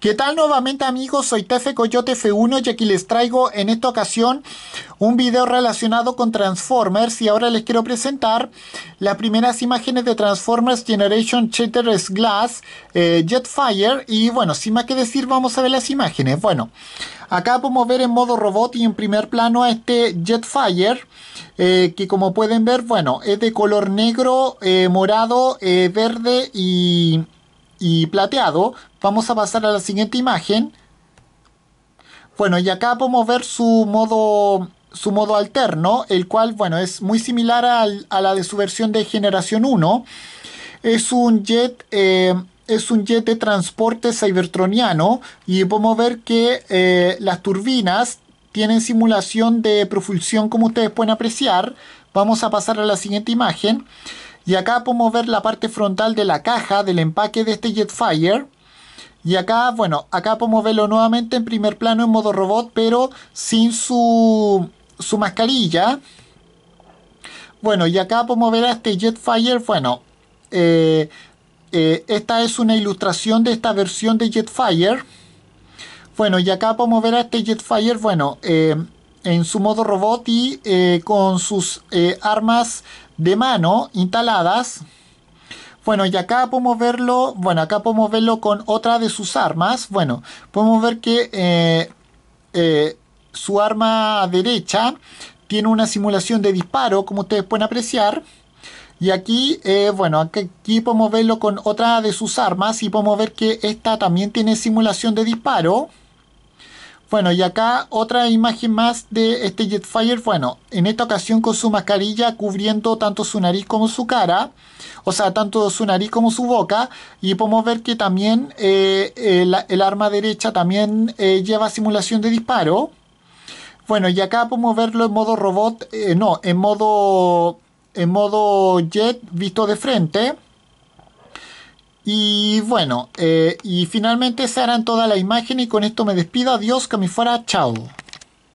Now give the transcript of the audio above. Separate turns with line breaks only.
¿Qué tal nuevamente amigos? Soy Tefe Coyote F1 y aquí les traigo en esta ocasión un video relacionado con Transformers y ahora les quiero presentar las primeras imágenes de Transformers Generation Shattered Glass eh, Jetfire y bueno, sin más que decir vamos a ver las imágenes. Bueno, acá podemos ver en modo robot y en primer plano a este Jetfire eh, que como pueden ver, bueno, es de color negro, eh, morado, verde y y plateado. Vamos a pasar a la siguiente imagen. Bueno, y acá podemos ver su modo, su modo alterno, el cual, bueno, es muy similar a la de su versión de generación 1. Es un jet, eh, es un jet de transporte cybertroniano y podemos ver que eh, las turbinas tienen simulación de propulsión como ustedes pueden apreciar. Vamos a pasar a la siguiente imagen. Y acá podemos ver la parte frontal de la caja del empaque de este Jetfire. Y acá, bueno, acá podemos verlo nuevamente en primer plano en modo robot, pero sin su, su mascarilla. Bueno, y acá podemos ver a este Jetfire, bueno, eh, eh, esta es una ilustración de esta versión de Jetfire. Bueno, y acá podemos ver a este Jetfire, bueno, eh, en su modo robot y con sus armas de mano instaladas. Bueno, y acá podemos verlo, bueno, acá podemos verlo con otra de sus armas. Bueno, podemos ver que eh, eh, su arma derecha tiene una simulación de disparo, como ustedes pueden apreciar. Y aquí, eh, bueno, aquí podemos verlo con otra de sus armas y podemos ver que esta también tiene simulación de disparo. Bueno, y acá otra imagen más de este Jetfire. Bueno, en esta ocasión con su mascarilla cubriendo tanto su nariz como su cara. O sea, tanto su nariz como su boca. Y podemos ver que también eh, el, arma derecha también eh, lleva simulación de disparo. Bueno, y acá podemos verlo en modo robot. Eh, no, en modo, en modo jet visto de frente. Y bueno, eh, y finalmente se harán toda la imagen y con esto me despido. Adiós, que me fuera. Chao.